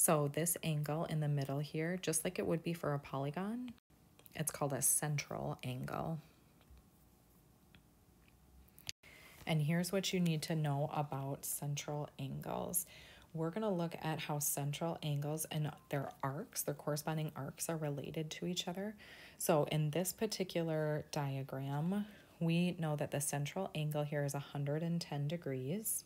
So this angle in the middle here, just like it would be for a polygon, it's called a central angle. And here's what you need to know about central angles. We're going to look at how central angles and their arcs, their corresponding arcs, are related to each other. So in this particular diagram, we know that the central angle here is 110 degrees.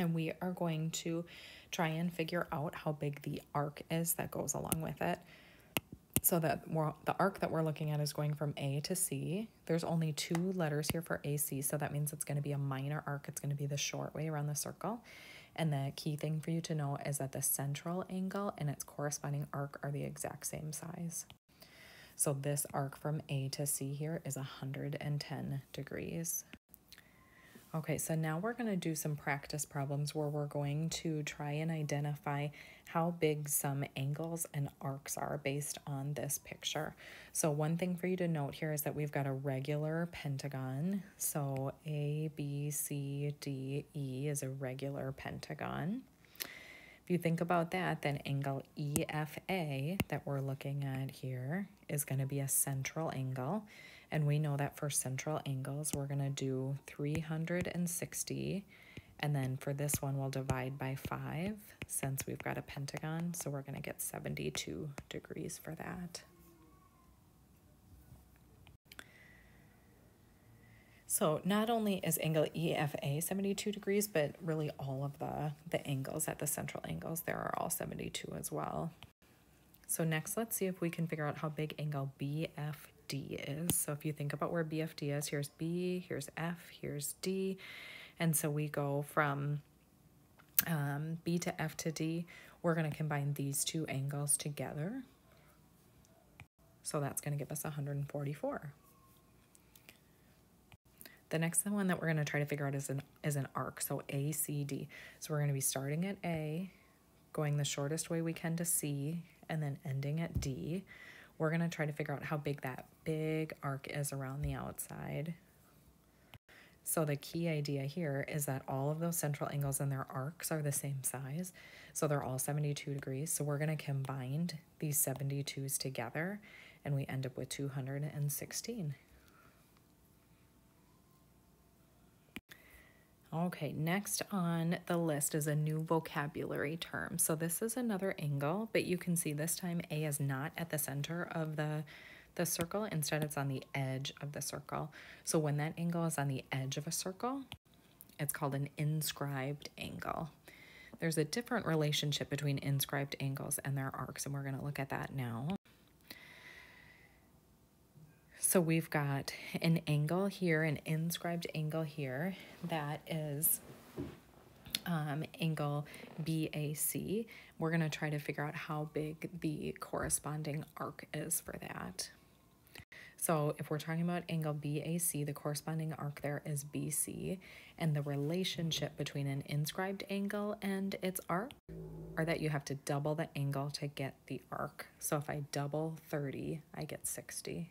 And we are going to try and figure out how big the arc is that goes along with it. So that we're, the arc that we're looking at is going from A to C. There's only two letters here for AC, so that means it's going to be a minor arc. It's going to be the short way around the circle. And the key thing for you to know is that the central angle and its corresponding arc are the exact same size. So this arc from A to C here is 110 degrees. Okay, so now we're going to do some practice problems where we're going to try and identify how big some angles and arcs are based on this picture. So one thing for you to note here is that we've got a regular pentagon. So A, B, C, D, E is a regular pentagon. If you think about that, then angle EFA that we're looking at here is going to be a central angle. And we know that for central angles, we're going to do 360. And then for this one, we'll divide by 5 since we've got a pentagon. So we're going to get 72 degrees for that. So not only is angle EFA 72 degrees, but really all of the, the angles at the central angles there are all 72 as well. So next, let's see if we can figure out how big angle BFD is. So if you think about where BFD is, here's B, here's F, here's D. And so we go from um, B to F to D. We're going to combine these two angles together. So that's going to give us 144. The next one that we're going to try to figure out is an, is an arc, so ACD. So we're going to be starting at A, going the shortest way we can to C, and then ending at D we're going to try to figure out how big that big arc is around the outside. So the key idea here is that all of those central angles and their arcs are the same size. So they're all 72 degrees. So we're going to combine these 72s together and we end up with 216. Okay, next on the list is a new vocabulary term. So this is another angle, but you can see this time A is not at the center of the, the circle. Instead, it's on the edge of the circle. So when that angle is on the edge of a circle, it's called an inscribed angle. There's a different relationship between inscribed angles and their arcs, and we're going to look at that now. So we've got an angle here, an inscribed angle here that is um, angle BAC. We're going to try to figure out how big the corresponding arc is for that. So if we're talking about angle BAC, the corresponding arc there is BC, and the relationship between an inscribed angle and its arc are that you have to double the angle to get the arc. So if I double 30, I get 60.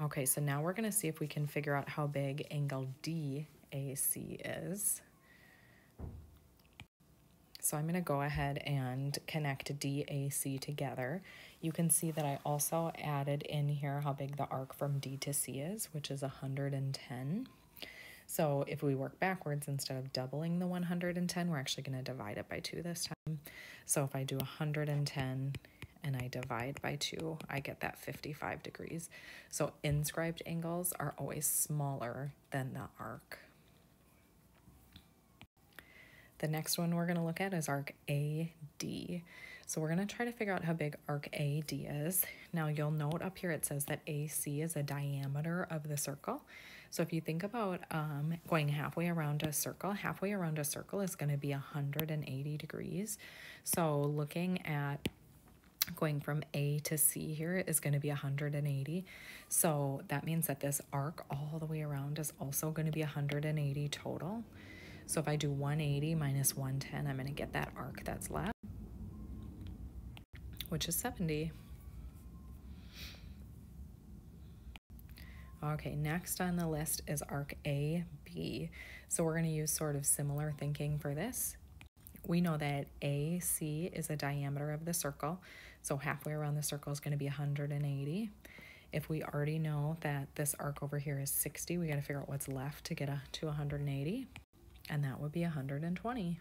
Okay, so now we're going to see if we can figure out how big angle DAC is. So I'm going to go ahead and connect DAC together. You can see that I also added in here how big the arc from D to C is, which is 110. So if we work backwards, instead of doubling the 110, we're actually going to divide it by 2 this time. So if I do 110 and I divide by 2, I get that 55 degrees. So inscribed angles are always smaller than the arc. The next one we're going to look at is arc AD. So we're going to try to figure out how big arc AD is. Now you'll note up here it says that AC is a diameter of the circle. So if you think about um, going halfway around a circle, halfway around a circle is going to be 180 degrees. So looking at going from A to C here is going to be 180. So that means that this arc all the way around is also going to be 180 total. So if I do 180 minus 110, I'm going to get that arc that's left, which is 70. Okay, next on the list is arc AB. So we're going to use sort of similar thinking for this. We know that AC is the diameter of the circle. So halfway around the circle is going to be 180. If we already know that this arc over here is 60, we got to figure out what's left to get a, to 180. And that would be 120.